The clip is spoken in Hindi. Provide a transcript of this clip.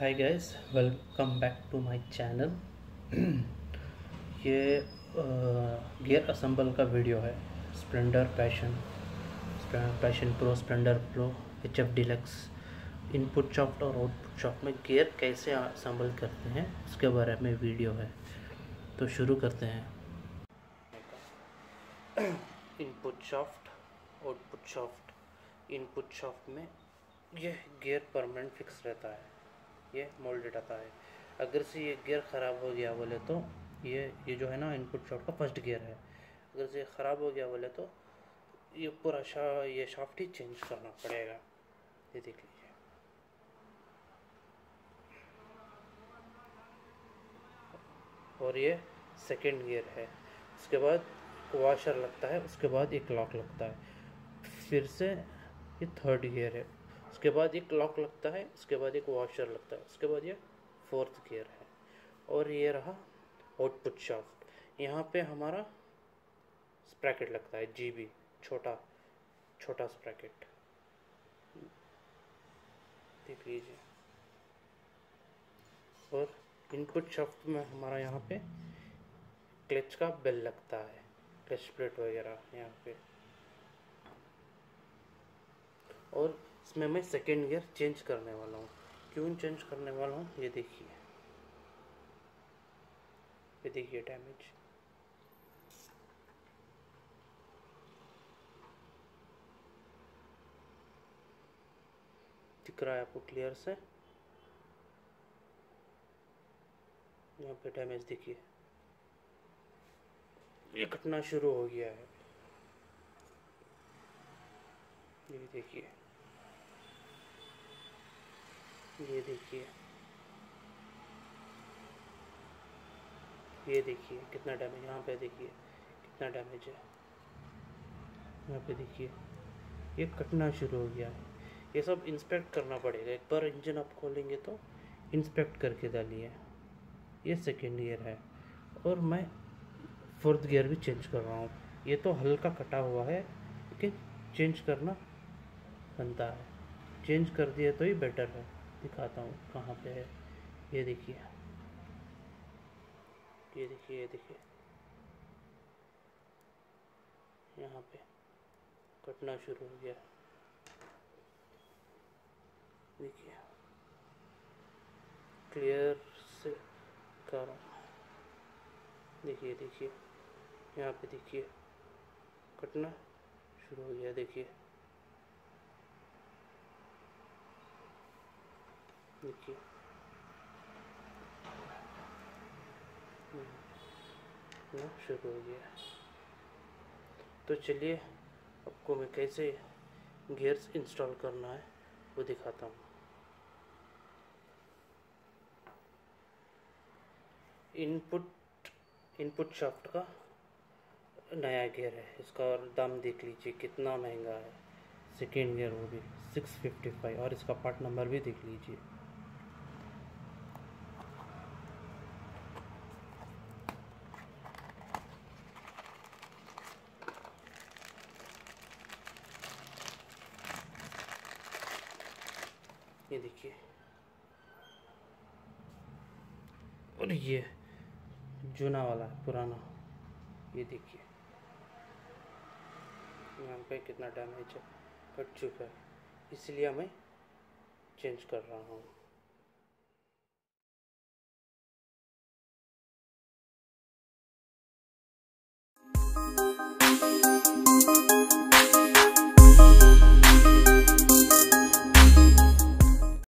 Hi guys welcome back to my channel ये गियर असम्बल का वीडियो है Splendor Passion Passion Pro Splendor Pro H F Deluxe input shaft और आउटपुट शॉफ्ट में गियर कैसे असम्बल करते हैं, उसके बारे में वीडियो है। तो शुरू करते हैं। Input shaft output shaft input shaft में यह गियर परमानेंट फिक्स रहता है। ये मोल्डेड आता है। अगर से ये गियर ख़राब हो गया बोले तो ये ये जो है ना इनपुट शॉट का फ़र्स्ट गियर है। अगर से ख़राब हो गया बोले तो ये पूरा शा, ये शाफ्ट ही चेंज करना पड़ेगा। ये देख लीजिए। और ये सेकेंड गियर है। उसके बाद वॉशर लगता है, उसके बाद एक लॉक लगता है। फिर से ये थर्ड गियर है। उसके बाद एक लॉक लगता है, उसके बाद एक वॉशर लगता है, उसके बाद ये फोर्थ गियर है। और ये रहा आउटपुट शाफ्ट यहाँ पे हमारा स्प्रैकेट लगता है जीबी छोटा छोटा स्प्रैकेट देख लीजिए। और इनपुट शाफ्ट में हमारा यहाँ पे क्लच का बेल लगता है क्लच प्लेट वगैरह यहाँ पे। और इसमें मैं सेकेंड गियर चेंज करने वाला हूँ। क्यों चेंज करने वाला हूँ? ये देखिए। ये देखिए डैमेज दिख रहा है आपको क्लियर से? यहाँ पे डैमेज देखिए। ये कटना शुरू हो गया है। ये देखिए। ये देखिए। ये देखिए, कितना डैमेज यहाँ पे देखिए, कितना डैमेज है। यहाँ पे देखिए, ये कटना शुरू हो गया है। ये सब इंस्पेक्ट करना पड़ेगा। एक बार इंजन आप खोलेंगे तो इंस्पेक्ट करके डालिए। ये सेकेंड गियर है। और मैं फोर्थ गियर भी चेंज कर रहा हूँ। ये तो हल्का कटा हुआ है, लेकिन चेंज करना बनता है। चेंज कर दिया तो ही बेटर है। दिखाता हूँ कहाँ पे है। ये देखिए। ये देखिए ये देखिए। यहाँ पे कटना शुरू हो गया। देखिए। क्लियर से कर देखिए देखिए। यहाँ पे देखिए। कटना शुरू हो गया, देखिए। देखिए। शुरू हो गया। तो चलिए, आपको मैं कैसे गियर्स इंस्टॉल करना है, वो दिखाता हूँ। इनपुट इनपुट शाफ्ट का नया गियर है। इसका और दाम देख लीजिए, कितना महँगा है। सेकेंड गियर वो भी 655 और इसका पार्ट नंबर भी देख लीजिए। ये देखिए। और ये जूना वाला, पुराना, ये देखिए। यहाँ पे कितना डैमेज है, कट चुका है। इसलिए मैं चेंज कर रहा हूँ।